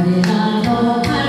Hare Rama